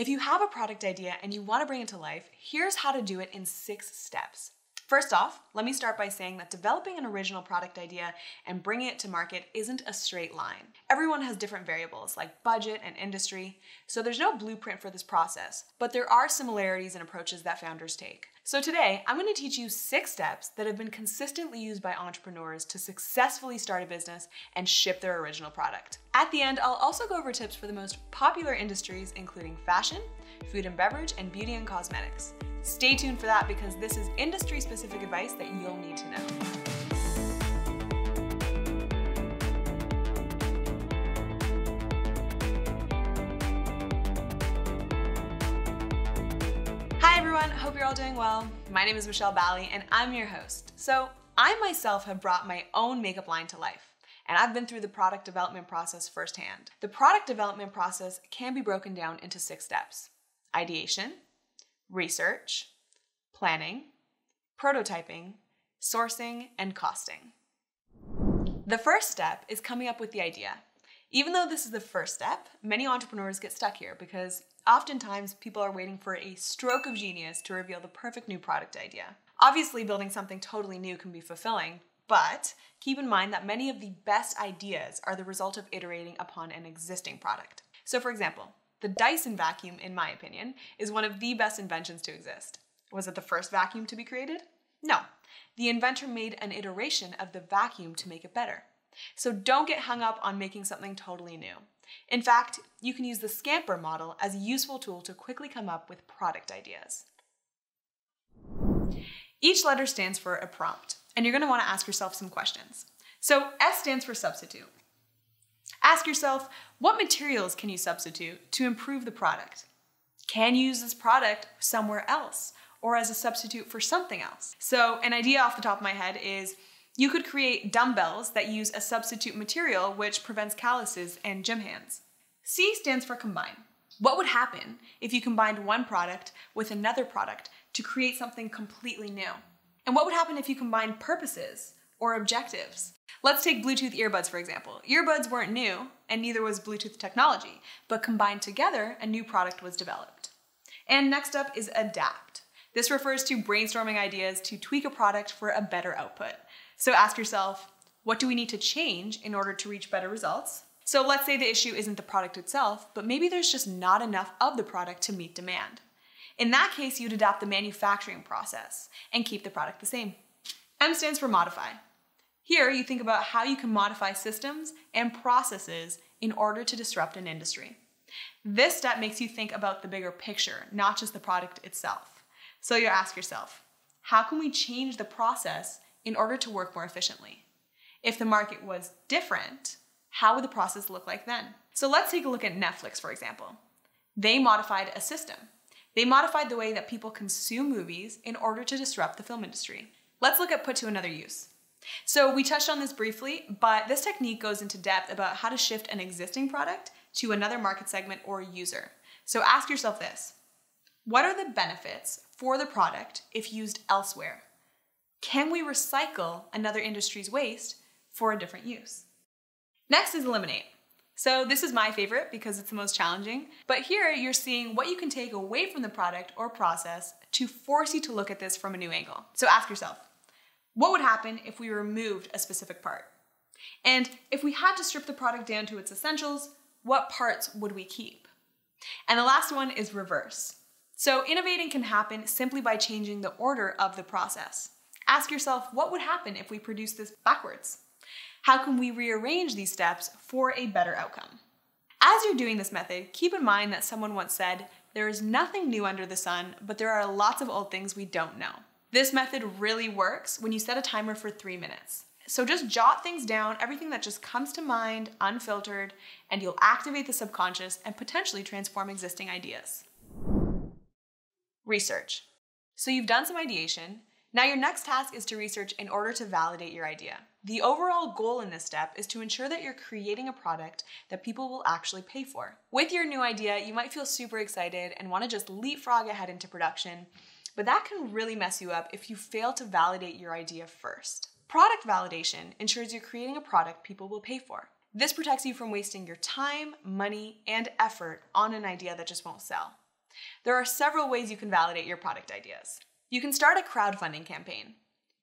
If you have a product idea and you want to bring it to life, here's how to do it in six steps. First off, let me start by saying that developing an original product idea and bringing it to market isn't a straight line. Everyone has different variables like budget and industry, so there's no blueprint for this process, but there are similarities in approaches that founders take. So today, I'm going to teach you six steps that have been consistently used by entrepreneurs to successfully start a business and ship their original product. At the end, I'll also go over tips for the most popular industries, including fashion, food and beverage, and beauty and cosmetics. Stay tuned for that because this is industry specific advice that you'll need to know. Everyone, hope you're all doing well. My name is Michelle Bally and I'm your host. So, I myself have brought my own makeup line to life and I've been through the product development process firsthand. The product development process can be broken down into six steps ideation, research, planning, prototyping, sourcing, and costing. The first step is coming up with the idea. Even though this is the first step, many entrepreneurs get stuck here because oftentimes people are waiting for a stroke of genius to reveal the perfect new product idea. Obviously, building something totally new can be fulfilling, but keep in mind that many of the best ideas are the result of iterating upon an existing product. So, for example, the Dyson vacuum, in my opinion, is one of the best inventions to exist. Was it the first vacuum to be created? No. The inventor made an iteration of the vacuum to make it better. So don't get hung up on making something totally new. In fact, you can use the Scamper model as a useful tool to quickly come up with product ideas. Each letter stands for a prompt, and you're going to want to ask yourself some questions. So S stands for substitute. Ask yourself, what materials can you substitute to improve the product? Can you use this product somewhere else or as a substitute for something else? So an idea off the top of my head is you could create dumbbells that use a substitute material which prevents calluses and gym hands. C stands for combine. What would happen if you combined one product with another product to create something completely new? And what would happen if you combined purposes or objectives? Let's take Bluetooth earbuds for example. Earbuds weren't new, and neither was Bluetooth technology, but combined together, a new product was developed. And next up is adapt. This refers to brainstorming ideas to tweak a product for a better output. So ask yourself, what do we need to change in order to reach better results? So let's say the issue isn't the product itself, but maybe there's just not enough of the product to meet demand. In that case, you'd adapt the manufacturing process and keep the product the same. M stands for modify. Here, you think about how you can modify systems and processes in order to disrupt an industry. This step makes you think about the bigger picture, not just the product itself. So you ask yourself, how can we change the process in order to work more efficiently? If the market was different, how would the process look like then? So let's take a look at Netflix, for example. They modified a system. They modified the way that people consume movies in order to disrupt the film industry. Let's look at put to another use. So we touched on this briefly, but this technique goes into depth about how to shift an existing product to another market segment or user. So ask yourself this. What are the benefits for the product if used elsewhere? Can we recycle another industry's waste for a different use? Next is eliminate. So this is my favorite because it's the most challenging, but here you're seeing what you can take away from the product or process to force you to look at this from a new angle. So ask yourself, what would happen if we removed a specific part? And if we had to strip the product down to its essentials, what parts would we keep? And the last one is reverse. So innovating can happen simply by changing the order of the process. Ask yourself, what would happen if we produce this backwards? How can we rearrange these steps for a better outcome? As you're doing this method, keep in mind that someone once said, there is nothing new under the sun, but there are lots of old things we don't know. This method really works when you set a timer for three minutes. So just jot things down, everything that just comes to mind, unfiltered, and you'll activate the subconscious and potentially transform existing ideas. Research. So you've done some ideation. Now your next task is to research in order to validate your idea. The overall goal in this step is to ensure that you're creating a product that people will actually pay for. With your new idea, you might feel super excited and want to just leapfrog ahead into production, but that can really mess you up if you fail to validate your idea first. Product validation ensures you're creating a product people will pay for. This protects you from wasting your time, money, and effort on an idea that just won't sell. There are several ways you can validate your product ideas. You can start a crowdfunding campaign.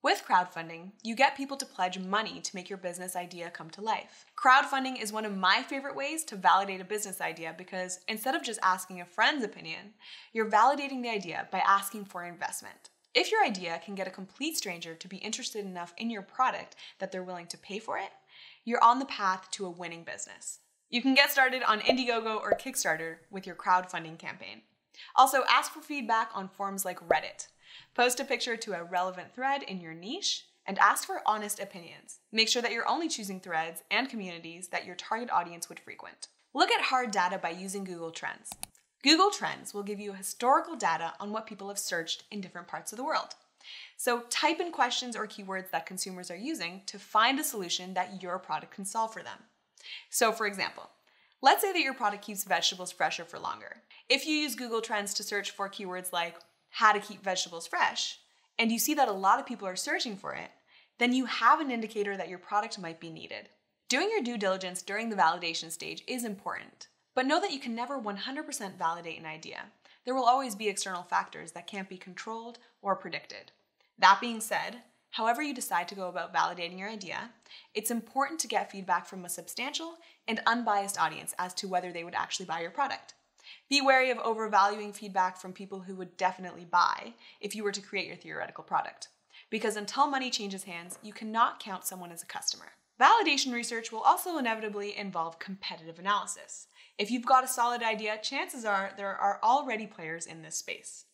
With crowdfunding, you get people to pledge money to make your business idea come to life. Crowdfunding is one of my favorite ways to validate a business idea because instead of just asking a friend's opinion, you're validating the idea by asking for investment. If your idea can get a complete stranger to be interested enough in your product that they're willing to pay for it, you're on the path to a winning business. You can get started on Indiegogo or Kickstarter with your crowdfunding campaign. Also, ask for feedback on forums like Reddit. Post a picture to a relevant thread in your niche and ask for honest opinions. Make sure that you're only choosing threads and communities that your target audience would frequent. Look at hard data by using Google Trends. Google Trends will give you historical data on what people have searched in different parts of the world. So type in questions or keywords that consumers are using to find a solution that your product can solve for them. So for example, let's say that your product keeps vegetables fresher for longer. If you use Google Trends to search for keywords like how to keep vegetables fresh, and you see that a lot of people are searching for it, then you have an indicator that your product might be needed. Doing your due diligence during the validation stage is important, but know that you can never 100% validate an idea. There will always be external factors that can't be controlled or predicted. That being said, however you decide to go about validating your idea, it's important to get feedback from a substantial and unbiased audience as to whether they would actually buy your product. Be wary of overvaluing feedback from people who would definitely buy if you were to create your theoretical product. Because until money changes hands, you cannot count someone as a customer. Validation research will also inevitably involve competitive analysis. If you've got a solid idea, chances are there are already players in this space.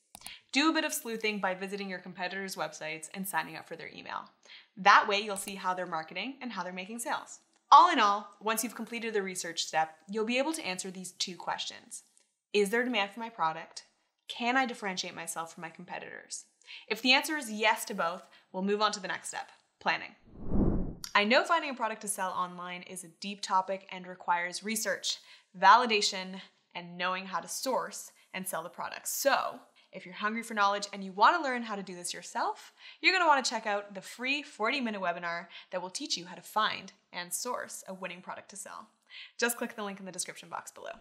Do a bit of sleuthing by visiting your competitors' websites and signing up for their email. That way, you'll see how they're marketing and how they're making sales. All in all, once you've completed the research step, you'll be able to answer these two questions is there demand for my product? Can I differentiate myself from my competitors? If the answer is yes to both, we'll move on to the next step planning. I know finding a product to sell online is a deep topic and requires research, validation, and knowing how to source and sell the product. So, if you're hungry for knowledge and you want to learn how to do this yourself, you're going to want to check out the free 40 minute webinar that will teach you how to find and source a winning product to sell. Just click the link in the description box below.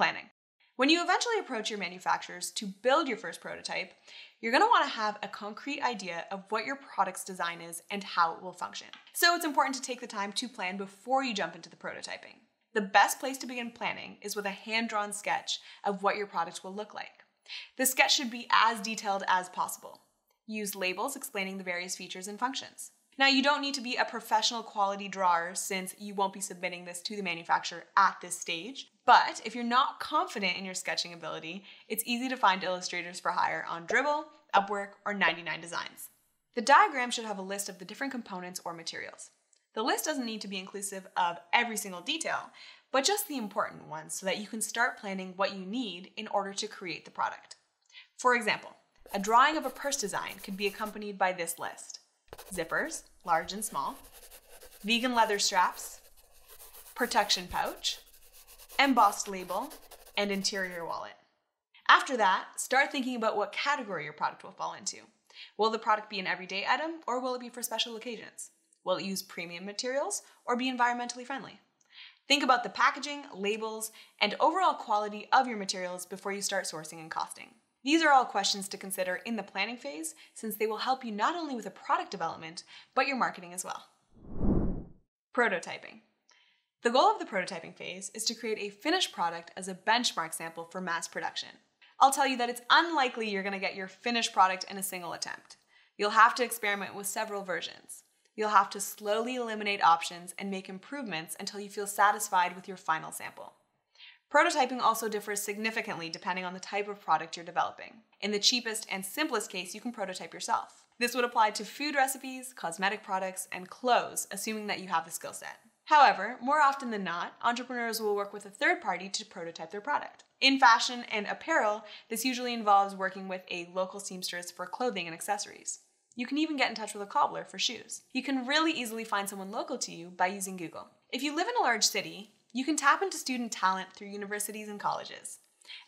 Planning. When you eventually approach your manufacturers to build your first prototype, you're gonna wanna have a concrete idea of what your product's design is and how it will function. So it's important to take the time to plan before you jump into the prototyping. The best place to begin planning is with a hand-drawn sketch of what your product will look like. The sketch should be as detailed as possible. Use labels explaining the various features and functions. Now, you don't need to be a professional quality drawer since you won't be submitting this to the manufacturer at this stage. But if you're not confident in your sketching ability, it's easy to find illustrators for hire on Dribbble, Upwork, or 99 Designs. The diagram should have a list of the different components or materials. The list doesn't need to be inclusive of every single detail, but just the important ones so that you can start planning what you need in order to create the product. For example, a drawing of a purse design could be accompanied by this list zippers, large and small, vegan leather straps, protection pouch, embossed label, and interior wallet. After that, start thinking about what category your product will fall into. Will the product be an everyday item or will it be for special occasions? Will it use premium materials or be environmentally friendly? Think about the packaging, labels, and overall quality of your materials before you start sourcing and costing. These are all questions to consider in the planning phase since they will help you not only with the product development, but your marketing as well. Prototyping. The goal of the prototyping phase is to create a finished product as a benchmark sample for mass production. I'll tell you that it's unlikely you're going to get your finished product in a single attempt. You'll have to experiment with several versions. You'll have to slowly eliminate options and make improvements until you feel satisfied with your final sample. Prototyping also differs significantly depending on the type of product you're developing. In the cheapest and simplest case, you can prototype yourself. This would apply to food recipes, cosmetic products, and clothes, assuming that you have the skill set. However, more often than not, entrepreneurs will work with a third party to prototype their product. In fashion and apparel, this usually involves working with a local seamstress for clothing and accessories. You can even get in touch with a cobbler for shoes. You can really easily find someone local to you by using Google. If you live in a large city, you can tap into student talent through universities and colleges.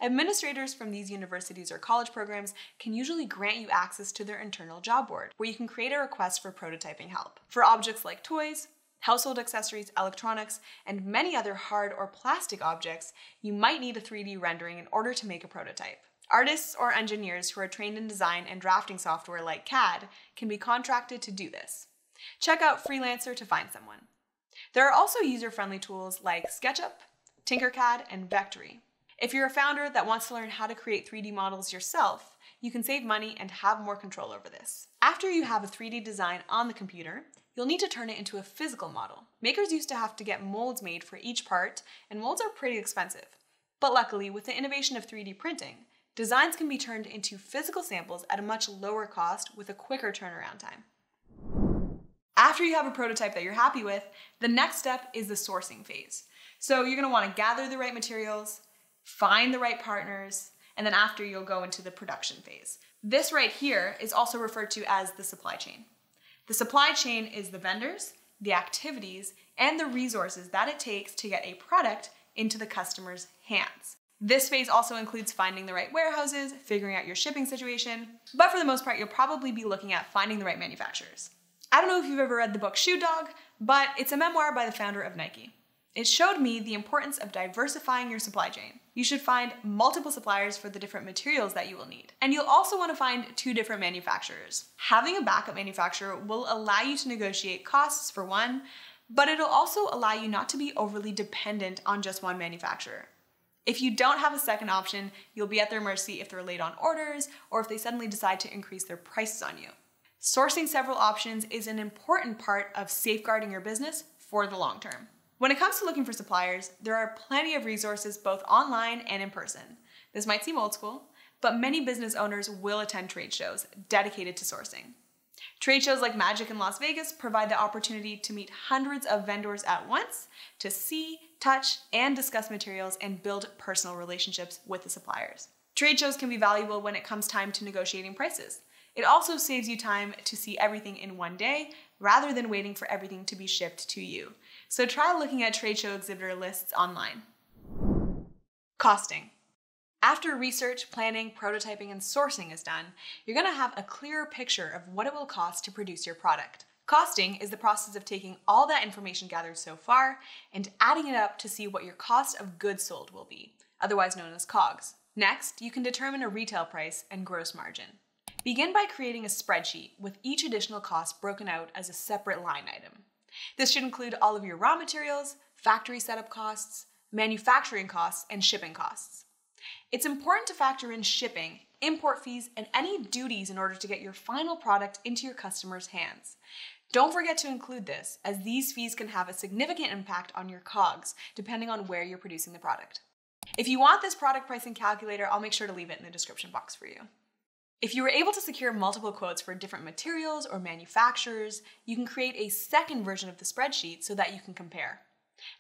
Administrators from these universities or college programs can usually grant you access to their internal job board, where you can create a request for prototyping help. For objects like toys, household accessories, electronics, and many other hard or plastic objects, you might need a 3D rendering in order to make a prototype. Artists or engineers who are trained in design and drafting software like CAD can be contracted to do this. Check out Freelancer to find someone. There are also user-friendly tools like SketchUp, Tinkercad, and Vectary. If you're a founder that wants to learn how to create 3D models yourself, you can save money and have more control over this. After you have a 3D design on the computer, you'll need to turn it into a physical model. Makers used to have to get molds made for each part, and molds are pretty expensive. But luckily, with the innovation of 3D printing, designs can be turned into physical samples at a much lower cost with a quicker turnaround time. After you have a prototype that you're happy with, the next step is the sourcing phase. So you're gonna wanna gather the right materials, find the right partners, and then after you'll go into the production phase. This right here is also referred to as the supply chain. The supply chain is the vendors, the activities, and the resources that it takes to get a product into the customer's hands. This phase also includes finding the right warehouses, figuring out your shipping situation, but for the most part, you'll probably be looking at finding the right manufacturers. I don't know if you've ever read the book Shoe Dog, but it's a memoir by the founder of Nike. It showed me the importance of diversifying your supply chain. You should find multiple suppliers for the different materials that you will need. And you'll also want to find two different manufacturers. Having a backup manufacturer will allow you to negotiate costs for one, but it'll also allow you not to be overly dependent on just one manufacturer. If you don't have a second option, you'll be at their mercy if they're late on orders or if they suddenly decide to increase their prices on you. Sourcing several options is an important part of safeguarding your business for the long term. When it comes to looking for suppliers, there are plenty of resources both online and in person. This might seem old school, but many business owners will attend trade shows dedicated to sourcing. Trade shows like Magic in Las Vegas provide the opportunity to meet hundreds of vendors at once to see, touch, and discuss materials and build personal relationships with the suppliers. Trade shows can be valuable when it comes time to negotiating prices. It also saves you time to see everything in one day rather than waiting for everything to be shipped to you. So try looking at trade show exhibitor lists online. Costing. After research, planning, prototyping, and sourcing is done, you're gonna have a clearer picture of what it will cost to produce your product. Costing is the process of taking all that information gathered so far and adding it up to see what your cost of goods sold will be, otherwise known as COGS. Next, you can determine a retail price and gross margin. Begin by creating a spreadsheet with each additional cost broken out as a separate line item. This should include all of your raw materials, factory setup costs, manufacturing costs, and shipping costs. It's important to factor in shipping, import fees, and any duties in order to get your final product into your customer's hands. Don't forget to include this, as these fees can have a significant impact on your COGS, depending on where you're producing the product. If you want this product pricing calculator, I'll make sure to leave it in the description box for you. If you were able to secure multiple quotes for different materials or manufacturers, you can create a second version of the spreadsheet so that you can compare.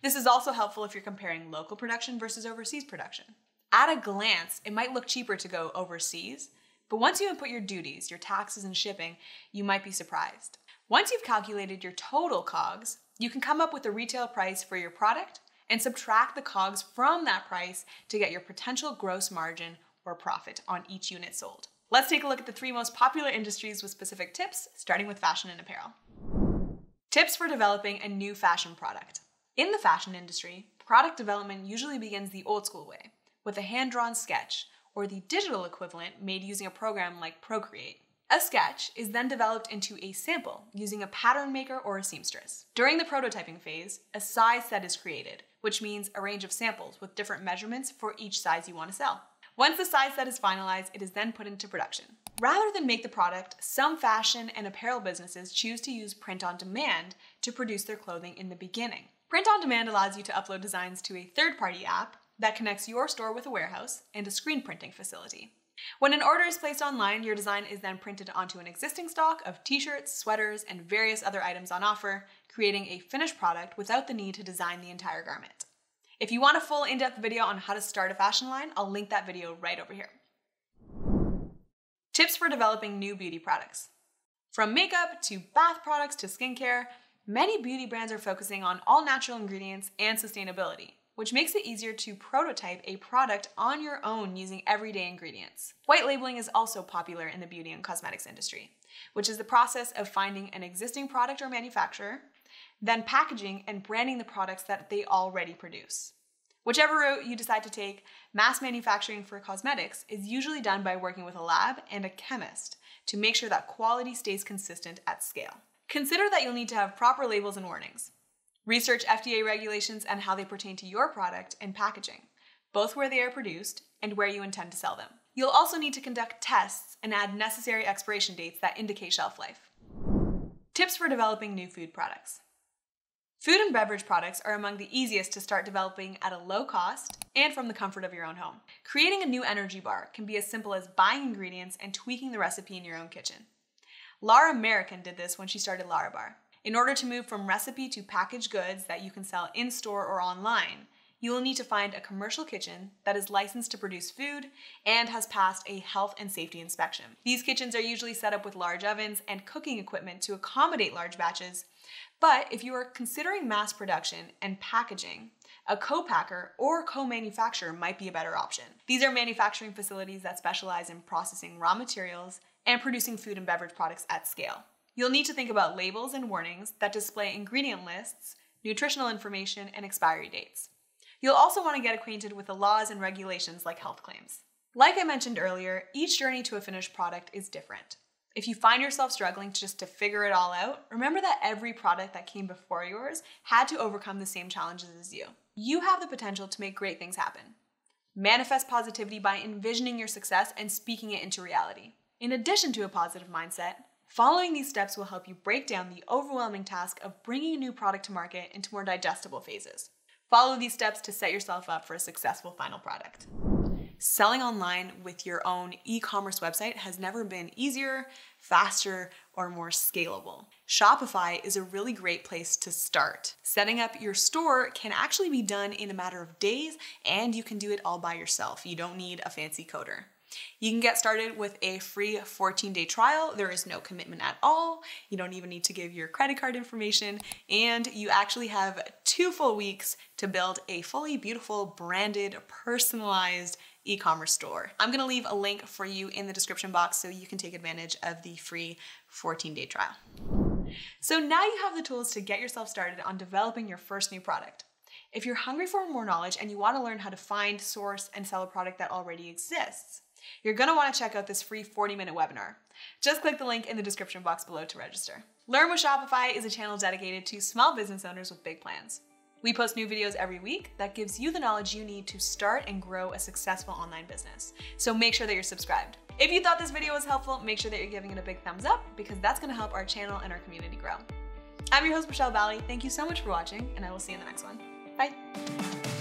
This is also helpful if you're comparing local production versus overseas production. At a glance, it might look cheaper to go overseas, but once you input your duties, your taxes, and shipping, you might be surprised. Once you've calculated your total COGS, you can come up with the retail price for your product and subtract the COGS from that price to get your potential gross margin or profit on each unit sold. Let's take a look at the three most popular industries with specific tips, starting with fashion and apparel. Tips for developing a new fashion product. In the fashion industry, product development usually begins the old school way, with a hand drawn sketch, or the digital equivalent made using a program like Procreate. A sketch is then developed into a sample using a pattern maker or a seamstress. During the prototyping phase, a size set is created, which means a range of samples with different measurements for each size you want to sell. Once the size set is finalized, it is then put into production. Rather than make the product, some fashion and apparel businesses choose to use print on demand to produce their clothing in the beginning. Print on demand allows you to upload designs to a third party app that connects your store with a warehouse and a screen printing facility. When an order is placed online, your design is then printed onto an existing stock of t shirts, sweaters, and various other items on offer, creating a finished product without the need to design the entire garment. If you want a full in-depth video on how to start a fashion line, I'll link that video right over here. Tips for developing new beauty products. From makeup to bath products to skincare, many beauty brands are focusing on all natural ingredients and sustainability, which makes it easier to prototype a product on your own using everyday ingredients. White labeling is also popular in the beauty and cosmetics industry, which is the process of finding an existing product or manufacturer, then packaging and branding the products that they already produce. Whichever route you decide to take, mass manufacturing for cosmetics is usually done by working with a lab and a chemist to make sure that quality stays consistent at scale. Consider that you'll need to have proper labels and warnings. Research FDA regulations and how they pertain to your product and packaging, both where they are produced and where you intend to sell them. You'll also need to conduct tests and add necessary expiration dates that indicate shelf life. Tips for developing new food products. Food and beverage products are among the easiest to start developing at a low cost and from the comfort of your own home. Creating a new energy bar can be as simple as buying ingredients and tweaking the recipe in your own kitchen. Lara Merriken did this when she started Larabar. In order to move from recipe to packaged goods that you can sell in store or online, you will need to find a commercial kitchen that is licensed to produce food and has passed a health and safety inspection. These kitchens are usually set up with large ovens and cooking equipment to accommodate large batches, but if you are considering mass production and packaging, a co-packer or co-manufacturer might be a better option. These are manufacturing facilities that specialize in processing raw materials and producing food and beverage products at scale. You'll need to think about labels and warnings that display ingredient lists, nutritional information, and expiry dates. You'll also want to get acquainted with the laws and regulations like health claims. Like I mentioned earlier, each journey to a finished product is different. If you find yourself struggling just to figure it all out, remember that every product that came before yours had to overcome the same challenges as you. You have the potential to make great things happen. Manifest positivity by envisioning your success and speaking it into reality. In addition to a positive mindset, following these steps will help you break down the overwhelming task of bringing a new product to market into more digestible phases. Follow these steps to set yourself up for a successful final product. Selling online with your own e commerce website has never been easier, faster, or more scalable. Shopify is a really great place to start. Setting up your store can actually be done in a matter of days, and you can do it all by yourself. You don't need a fancy coder. You can get started with a free 14 day trial. There is no commitment at all. You don't even need to give your credit card information. And you actually have two full weeks to build a fully beautiful, branded, personalized e-commerce store. I'm gonna leave a link for you in the description box so you can take advantage of the free 14-day trial. So now you have the tools to get yourself started on developing your first new product. If you're hungry for more knowledge and you wanna learn how to find, source, and sell a product that already exists, you're gonna wanna check out this free 40 minute webinar. Just click the link in the description box below to register. Learn with Shopify is a channel dedicated to small business owners with big plans. We post new videos every week that gives you the knowledge you need to start and grow a successful online business. So make sure that you're subscribed. If you thought this video was helpful, make sure that you're giving it a big thumbs up because that's gonna help our channel and our community grow. I'm your host, Michelle Bally. Thank you so much for watching and I will see you in the next one. Bye.